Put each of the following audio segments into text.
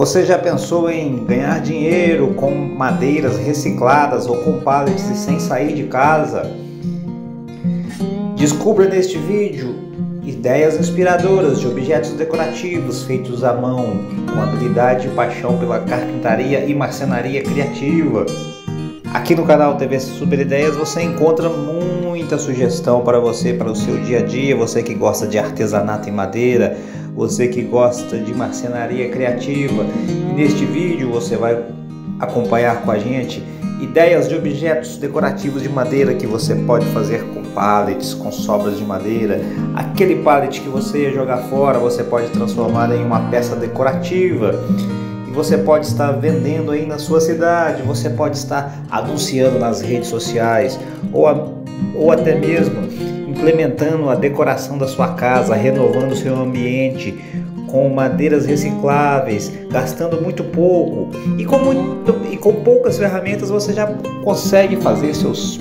Você já pensou em ganhar dinheiro com madeiras recicladas ou com pallets sem sair de casa? Descubra neste vídeo ideias inspiradoras de objetos decorativos feitos à mão, com habilidade e paixão pela carpintaria e marcenaria criativa. Aqui no canal TV Super Ideias você encontra muita sugestão para você, para o seu dia a dia, você que gosta de artesanato em madeira, você que gosta de marcenaria criativa. E neste vídeo você vai acompanhar com a gente ideias de objetos decorativos de madeira que você pode fazer com pallets, com sobras de madeira. Aquele pallet que você ia jogar fora, você pode transformar em uma peça decorativa você pode estar vendendo aí na sua cidade, você pode estar anunciando nas redes sociais ou, a, ou até mesmo implementando a decoração da sua casa, renovando o seu ambiente com madeiras recicláveis, gastando muito pouco. E com, muito, e com poucas ferramentas você já consegue fazer seus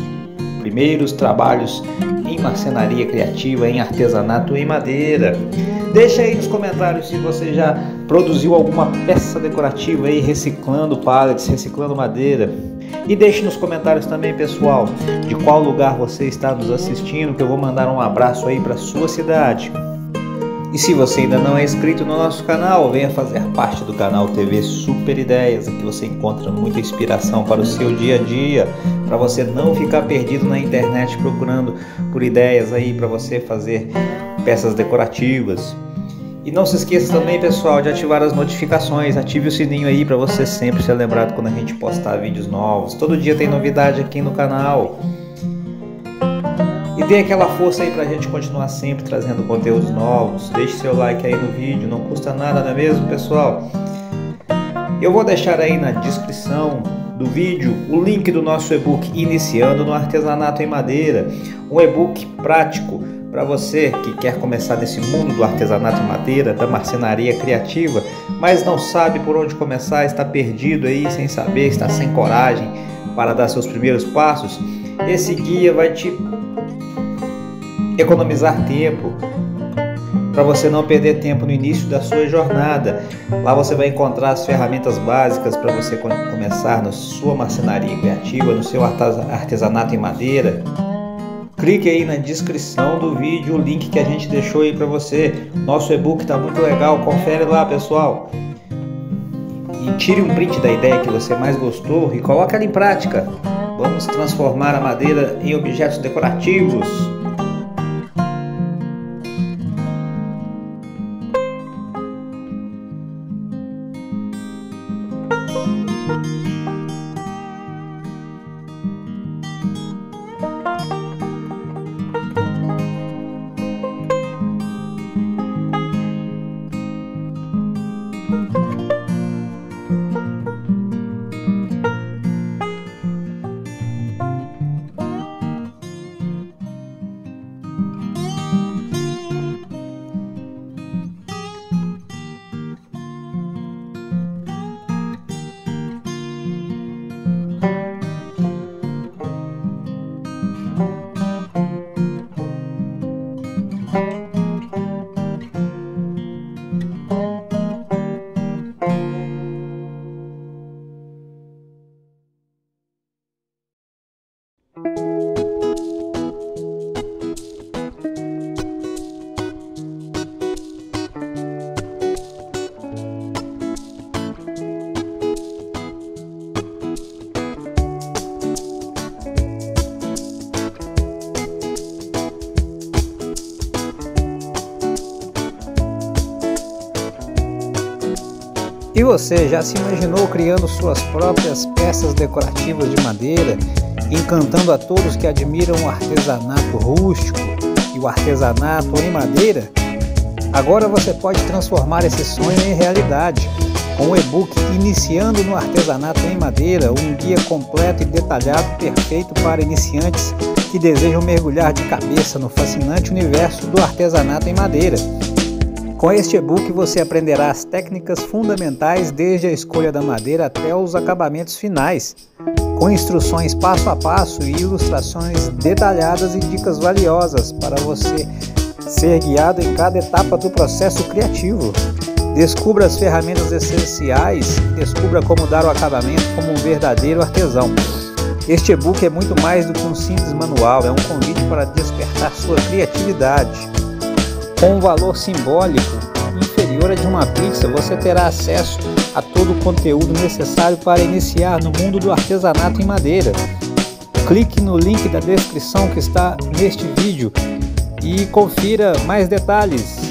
primeiros trabalhos em marcenaria criativa, em artesanato em madeira. Deixa aí nos comentários se você já produziu alguma peça decorativa aí reciclando pallets, reciclando madeira. E deixe nos comentários também, pessoal, de qual lugar você está nos assistindo, que eu vou mandar um abraço aí para sua cidade. E se você ainda não é inscrito no nosso canal, venha fazer parte do canal TV Super Ideias, aqui você encontra muita inspiração para o seu dia a dia, para você não ficar perdido na internet procurando por ideias aí para você fazer peças decorativas. E não se esqueça também, pessoal, de ativar as notificações, ative o sininho aí para você sempre ser lembrado quando a gente postar vídeos novos. Todo dia tem novidade aqui no canal. E dê aquela força aí pra gente continuar sempre trazendo conteúdos novos. Deixe seu like aí no vídeo, não custa nada, não é mesmo, pessoal? Eu vou deixar aí na descrição do vídeo o link do nosso e-book Iniciando no Artesanato em Madeira, um e-book prático para você que quer começar nesse mundo do artesanato em madeira, da marcenaria criativa, mas não sabe por onde começar, está perdido aí, sem saber, está sem coragem para dar seus primeiros passos. Esse guia vai te economizar tempo, para você não perder tempo no início da sua jornada. Lá você vai encontrar as ferramentas básicas para você começar na sua marcenaria criativa, no seu artesanato em madeira. Clique aí na descrição do vídeo, o link que a gente deixou aí para você. Nosso e-book está muito legal, confere lá, pessoal. E tire um print da ideia que você mais gostou e coloque ela em prática. Vamos transformar a madeira em objetos decorativos. E você já se imaginou criando suas próprias peças decorativas de madeira, encantando a todos que admiram o artesanato rústico e o artesanato em madeira? Agora você pode transformar esse sonho em realidade com o e-book Iniciando no Artesanato em Madeira, um guia completo e detalhado perfeito para iniciantes que desejam mergulhar de cabeça no fascinante universo do artesanato em madeira. Com este e-book você aprenderá as técnicas fundamentais desde a escolha da madeira até os acabamentos finais, com instruções passo a passo e ilustrações detalhadas e dicas valiosas para você ser guiado em cada etapa do processo criativo. Descubra as ferramentas essenciais descubra como dar o acabamento como um verdadeiro artesão. Este e-book é muito mais do que um simples manual, é um convite para despertar sua criatividade. Com um valor simbólico inferior a de uma pizza, você terá acesso a todo o conteúdo necessário para iniciar no mundo do artesanato em madeira. Clique no link da descrição que está neste vídeo e confira mais detalhes.